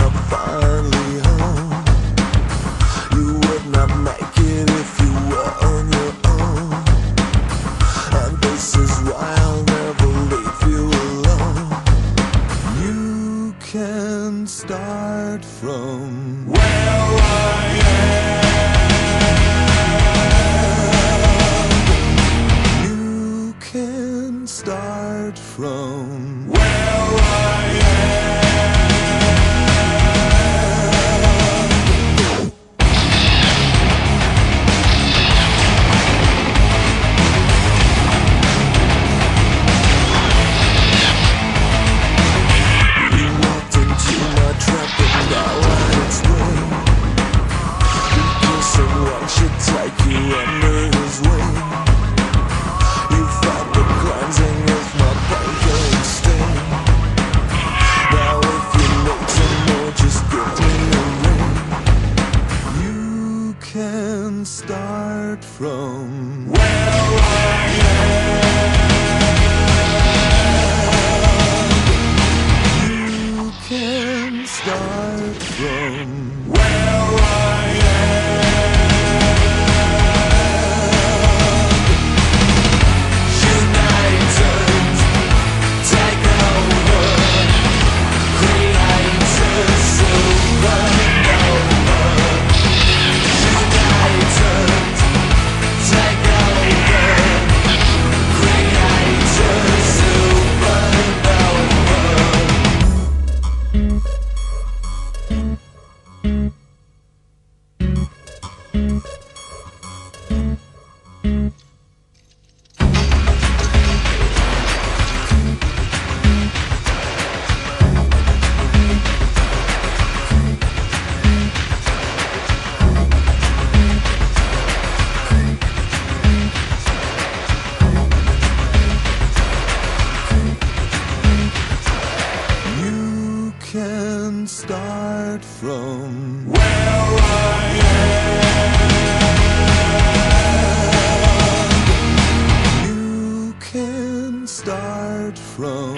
finally home. You would not make it if you were on your own. And this is why I'll never leave you alone. You can start from where I am. You can start from where I am. Start from. Where can start from where I am. You can start from